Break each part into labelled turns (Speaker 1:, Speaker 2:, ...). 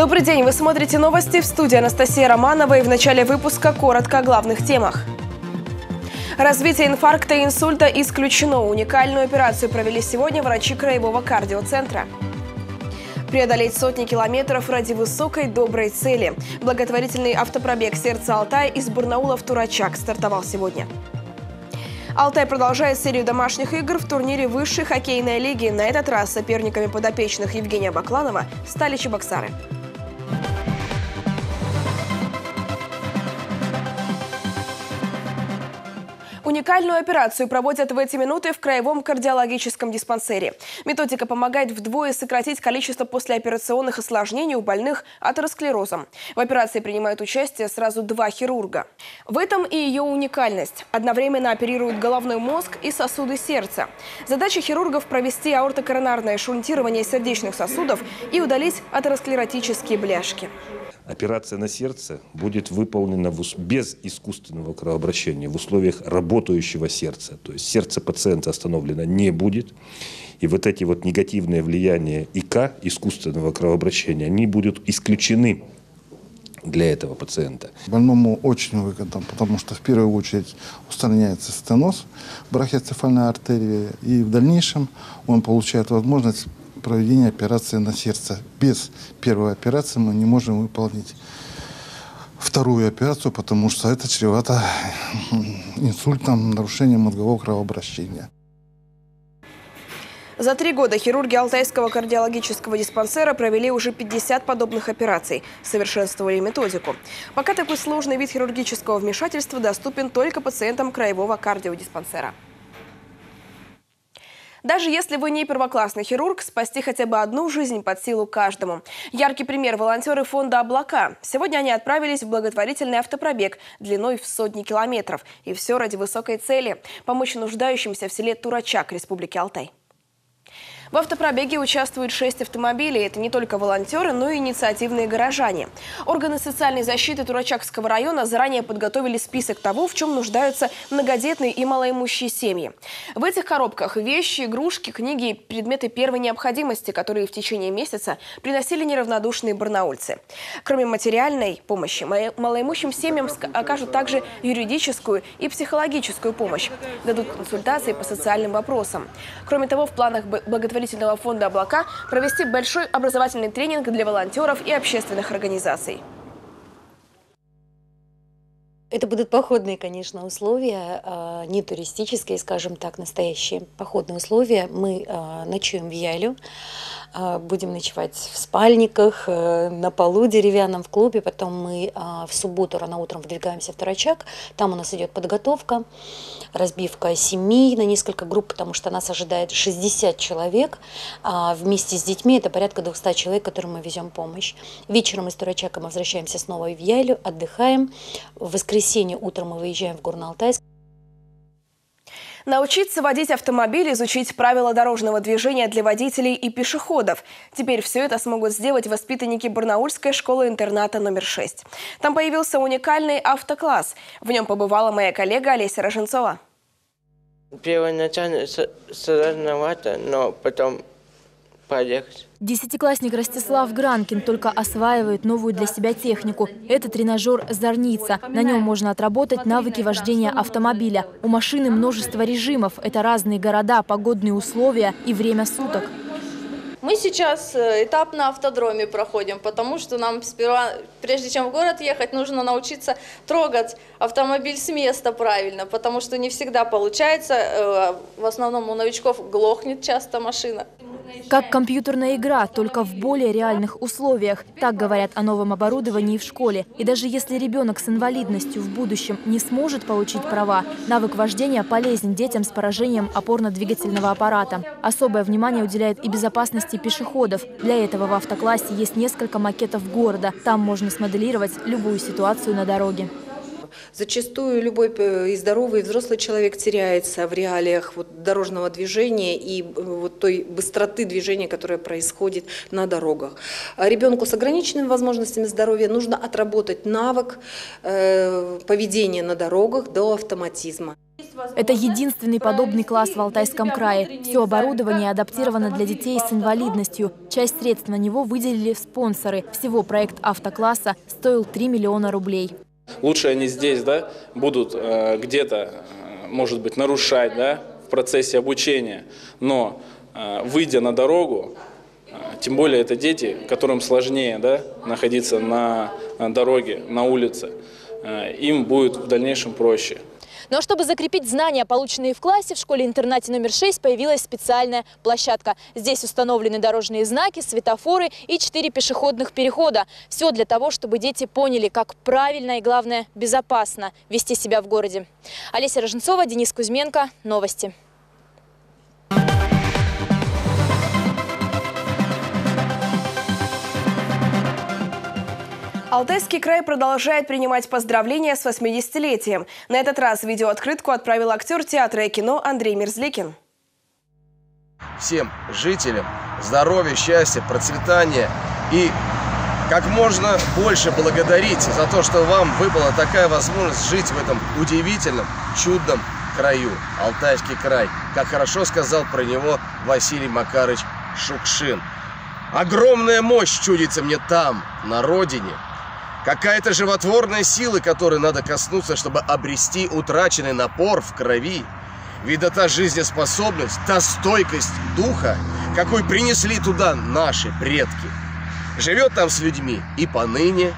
Speaker 1: Добрый день, вы смотрите новости в студии Анастасия Романова и в начале выпуска коротко о главных темах. Развитие инфаркта и инсульта исключено. Уникальную операцию провели сегодня врачи Краевого кардиоцентра. Преодолеть сотни километров ради высокой доброй цели. Благотворительный автопробег «Сердце Алтая» из Барнаула в Турачак стартовал сегодня. Алтай продолжает серию домашних игр в турнире высшей хоккейной лиги. На этот раз соперниками подопечных Евгения Бакланова стали чебоксары. Уникальную операцию проводят в эти минуты в Краевом кардиологическом диспансере. Методика помогает вдвое сократить количество послеоперационных осложнений у больных атеросклерозом. В операции принимают участие сразу два хирурга. В этом и ее уникальность. Одновременно оперируют головной мозг и сосуды сердца. Задача хирургов провести аортокоронарное шунтирование сердечных сосудов и удалить атеросклеротические бляшки.
Speaker 2: Операция на сердце будет выполнена без искусственного кровообращения в условиях работающего сердца. То есть сердце пациента остановлено не будет. И вот эти вот негативные влияния ИК, искусственного кровообращения, они будут исключены для этого пациента.
Speaker 3: Больному очень выгодно, потому что в первую очередь устраняется стеноз брахиоцефальной артерии, и в дальнейшем он получает возможность проведения операции на сердце. Без первой операции мы не можем выполнить вторую операцию, потому что это чревато инсультом, нарушением мозгового кровообращения.
Speaker 1: За три года хирурги Алтайского кардиологического диспансера провели уже 50 подобных операций, совершенствовали методику. Пока такой сложный вид хирургического вмешательства доступен только пациентам краевого кардиодиспансера. Даже если вы не первоклассный хирург, спасти хотя бы одну жизнь под силу каждому. Яркий пример – волонтеры фонда «Облака». Сегодня они отправились в благотворительный автопробег длиной в сотни километров. И все ради высокой цели – помочь нуждающимся в селе Турачак Республики Алтай. В автопробеге участвуют шесть автомобилей. Это не только волонтеры, но и инициативные горожане. Органы социальной защиты Турачакского района заранее подготовили список того, в чем нуждаются многодетные и малоимущие семьи. В этих коробках вещи, игрушки, книги и предметы первой необходимости, которые в течение месяца приносили неравнодушные барнаульцы. Кроме материальной помощи, малоимущим семьям окажут также юридическую и психологическую помощь. Дадут консультации по социальным вопросам. Кроме того, в планах благотворительности благотворительного фонда «Облака» провести большой образовательный тренинг для волонтеров и общественных организаций.
Speaker 4: Это будут походные, конечно, условия, а, не туристические, скажем так, настоящие походные условия. Мы а, ночуем в Ялю, будем ночевать в спальниках, э, на полу деревянном в клубе. Потом мы в субботу рано утром выдвигаемся в Тарачак. Там у нас идет подготовка, разбивка семей на несколько групп, потому что нас ожидает 60 человек. Вместе с детьми это порядка 200 человек, которым мы везем помощь. Вечером из Тарачака мы возвращаемся снова в Ялю, отдыхаем. В воскресенье утром мы выезжаем в Горно-Алтайск.
Speaker 1: Научиться водить автомобиль, изучить правила дорожного движения для водителей и пешеходов. Теперь все это смогут сделать воспитанники Барнаульской школы-интерната номер 6. Там появился уникальный автокласс. В нем побывала моя коллега Олеся Роженцова.
Speaker 5: Первоначально сложновато, но потом поехать.
Speaker 6: Десятиклассник Ростислав Гранкин только осваивает новую для себя технику. Это тренажер «Зорница». На нем можно отработать навыки вождения автомобиля. У машины множество режимов. Это разные города, погодные условия и время суток.
Speaker 7: Мы сейчас э, этап на автодроме проходим, потому что нам сперва, прежде чем в город ехать, нужно научиться трогать автомобиль с места правильно, потому что не всегда получается. Э, в основном у новичков глохнет часто машина.
Speaker 6: Как компьютерная игра, только в более реальных условиях. Так говорят о новом оборудовании в школе. И даже если ребенок с инвалидностью в будущем не сможет получить права, навык вождения полезен детям с поражением опорно-двигательного аппарата. Особое внимание уделяет и безопасности пешеходов. Для этого в автоклассе есть несколько макетов города. Там можно смоделировать любую ситуацию на дороге.
Speaker 8: Зачастую любой э, и здоровый, и взрослый человек теряется в реалиях вот, дорожного движения и э, вот той быстроты движения, которая происходит на дорогах. А ребенку с ограниченными возможностями здоровья нужно отработать навык э, поведения на дорогах до автоматизма.
Speaker 6: Это единственный подобный класс в Алтайском крае. Все оборудование адаптировано для детей с инвалидностью. Часть средств на него выделили спонсоры. Всего проект автокласса стоил 3 миллиона рублей.
Speaker 9: Лучше они здесь да, будут э, где-то, э, может быть, нарушать да, в процессе обучения, но э, выйдя на дорогу, э, тем более это дети, которым сложнее да, находиться на, на дороге, на улице, э, им будет в дальнейшем проще.
Speaker 6: Ну а чтобы закрепить знания, полученные в классе, в школе-интернате номер 6 появилась специальная площадка. Здесь установлены дорожные знаки, светофоры и четыре пешеходных перехода. Все для того, чтобы дети поняли, как правильно и, главное, безопасно вести себя в городе. Олеся Роженцова, Денис Кузьменко. Новости.
Speaker 1: Алтайский край продолжает принимать поздравления с 80-летием. На этот раз видеооткрытку отправил актер театра и кино Андрей Мерзликин.
Speaker 10: Всем жителям здоровья, счастья, процветания и как можно больше благодарить за то, что вам выпала такая возможность жить в этом удивительном, чудном краю, Алтайский край. Как хорошо сказал про него Василий Макарыч Шукшин. Огромная мощь чудится мне там, на родине, Какая-то животворная сила, которой надо коснуться, чтобы обрести утраченный напор в крови. Вида та жизнеспособность, та стойкость духа, какой принесли туда наши предки. Живет там с людьми и поныне,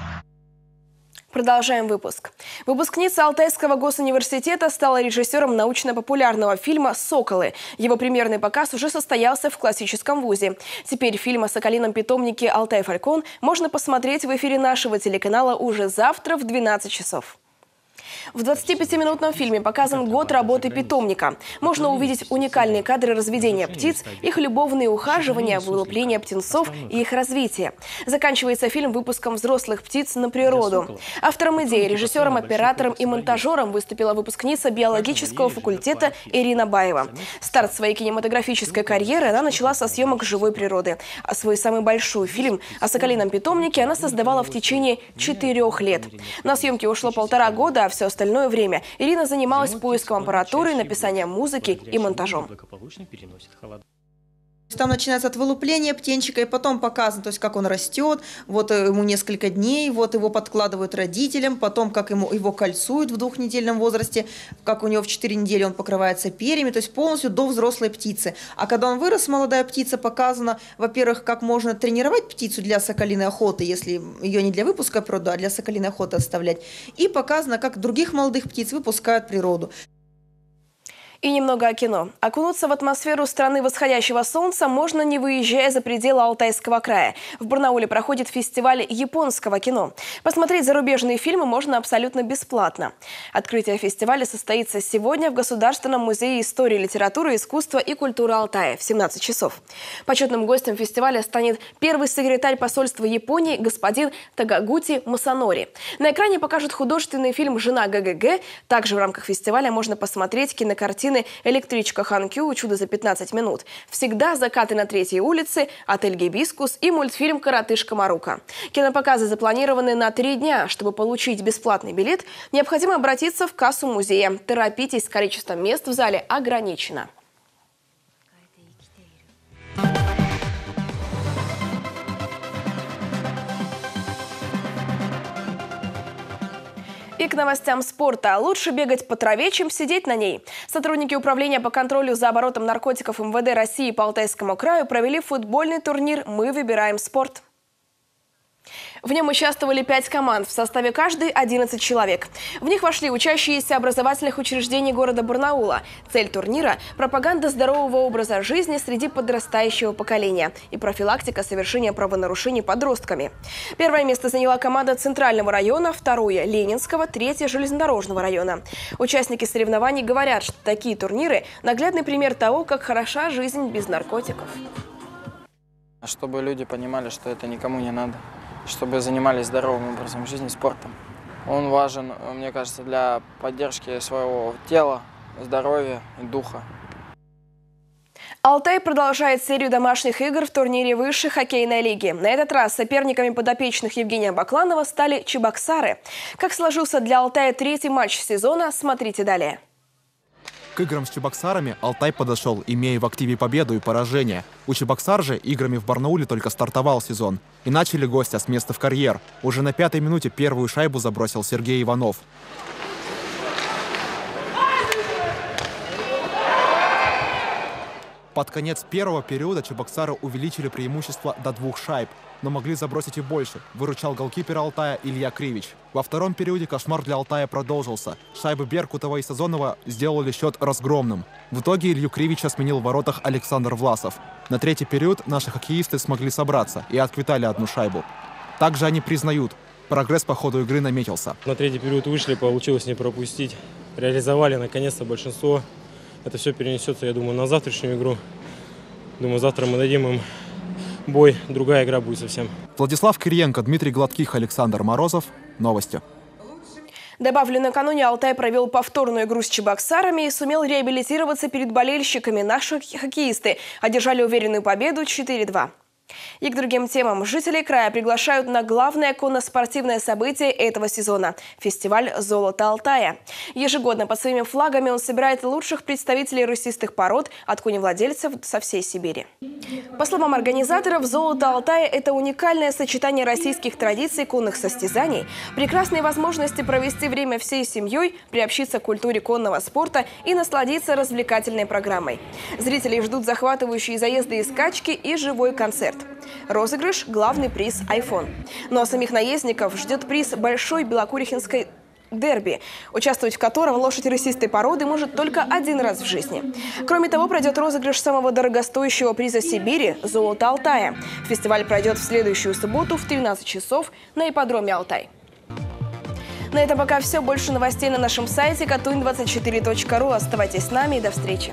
Speaker 1: Продолжаем выпуск. Выпускница Алтайского госуниверситета стала режиссером научно-популярного фильма «Соколы». Его премьерный показ уже состоялся в классическом вузе. Теперь фильм о соколином питомнике «Алтай Фалькон» можно посмотреть в эфире нашего телеканала уже завтра в 12 часов. В 25-минутном фильме показан год работы питомника. Можно увидеть уникальные кадры разведения птиц, их любовные ухаживания, вылупления птенцов и их развитие. Заканчивается фильм выпуском взрослых птиц на природу. Автором идеи, режиссером, оператором и монтажером выступила выпускница биологического факультета Ирина Баева. Старт своей кинематографической карьеры она начала со съемок живой природы. А свой самый большой фильм о соколином питомнике она создавала в течение четырех лет. На съемки ушло полтора года, а все остальное время Ирина занималась поиском аппаратуры, написанием музыки и монтажом.
Speaker 11: Там начинается от вылупления птенчика, и потом показано, то есть как он растет, вот э, ему несколько дней, вот его подкладывают родителям, потом как ему, его кольцуют в двухнедельном возрасте, как у него в 4 недели он покрывается перьями, то есть полностью до взрослой птицы. А когда он вырос, молодая птица, показано, во-первых, как можно тренировать птицу для соколиной охоты, если ее не для выпуска природы, а для соколиной охоты оставлять. И показано, как других молодых птиц выпускают природу.
Speaker 1: И немного о кино. Окунуться в атмосферу страны восходящего солнца можно, не выезжая за пределы Алтайского края. В Барнауле проходит фестиваль японского кино. Посмотреть зарубежные фильмы можно абсолютно бесплатно. Открытие фестиваля состоится сегодня в Государственном музее истории, литературы, искусства и культуры Алтая в 17 часов. Почетным гостем фестиваля станет первый секретарь посольства Японии господин Тагагути Масанори. На экране покажут художественный фильм «Жена ГГГ». Также в рамках фестиваля можно посмотреть кинокартины картины «Электричка Ханкю. Чудо за 15 минут», «Всегда закаты на третьей улице», «Отель Гибискус» и мультфильм «Коротышка Марука». Кинопоказы запланированы на три дня. Чтобы получить бесплатный билет, необходимо обратиться в кассу музея. Торопитесь, количество мест в зале ограничено. И к новостям спорта. Лучше бегать по траве, чем сидеть на ней. Сотрудники Управления по контролю за оборотом наркотиков МВД России по Алтайскому краю провели футбольный турнир «Мы выбираем спорт». В нем участвовали пять команд, в составе каждой 11 человек. В них вошли учащиеся образовательных учреждений города Барнаула. Цель турнира – пропаганда здорового образа жизни среди подрастающего поколения и профилактика совершения правонарушений подростками. Первое место заняла команда Центрального района, второе – Ленинского, третье – Железнодорожного района. Участники соревнований говорят, что такие турниры – наглядный пример того, как хороша жизнь без наркотиков.
Speaker 12: Чтобы люди понимали, что это никому не надо чтобы занимались здоровым образом жизни, спортом. Он важен, мне кажется, для поддержки своего тела, здоровья и духа.
Speaker 1: Алтай продолжает серию домашних игр в турнире высшей хоккейной лиги. На этот раз соперниками подопечных Евгения Бакланова стали Чебоксары. Как сложился для Алтая третий матч сезона, смотрите далее.
Speaker 13: К играм с чебоксарами Алтай подошел, имея в активе победу и поражение. У чебоксар же играми в Барнауле только стартовал сезон. И начали гостя с места в карьер. Уже на пятой минуте первую шайбу забросил Сергей Иванов. Под конец первого периода чебоксары увеличили преимущество до двух шайб, но могли забросить и больше, выручал голкипер Алтая Илья Кривич. Во втором периоде кошмар для Алтая продолжился. Шайбы Беркутова и Сазонова сделали счет разгромным. В итоге Илью Кривича сменил в воротах Александр Власов. На третий период наши хоккеисты смогли собраться и отквитали одну шайбу. Также они признают, прогресс по ходу игры наметился.
Speaker 14: На третий период вышли, получилось не пропустить. Реализовали наконец-то большинство это все перенесется, я думаю, на завтрашнюю игру. Думаю, завтра мы дадим им бой, другая игра будет совсем.
Speaker 13: Владислав Кириенко, Дмитрий Гладких, Александр Морозов. Новости.
Speaker 1: Добавлю, накануне Алтай провел повторную игру с Чебоксарами и сумел реабилитироваться перед болельщиками. Наши хоккеисты одержали уверенную победу 4-2. И к другим темам. Жители края приглашают на главное конно-спортивное событие этого сезона – фестиваль «Золото Алтая». Ежегодно под своими флагами он собирает лучших представителей рысистых пород от коневладельцев со всей Сибири. По словам организаторов, «Золото Алтая» – это уникальное сочетание российских традиций конных состязаний, прекрасные возможности провести время всей семьей, приобщиться к культуре конного спорта и насладиться развлекательной программой. Зрителей ждут захватывающие заезды и скачки и живой концерт. Розыгрыш – главный приз iPhone. Ну а самих наездников ждет приз большой белокурихинской дерби, участвовать в котором лошадь рысистой породы может только один раз в жизни. Кроме того, пройдет розыгрыш самого дорогостоящего приза Сибири – «Золото Алтая». Фестиваль пройдет в следующую субботу в 13 часов на ипподроме «Алтай». На этом пока все. Больше новостей на нашем сайте katuin24.ru. Оставайтесь с нами и до встречи.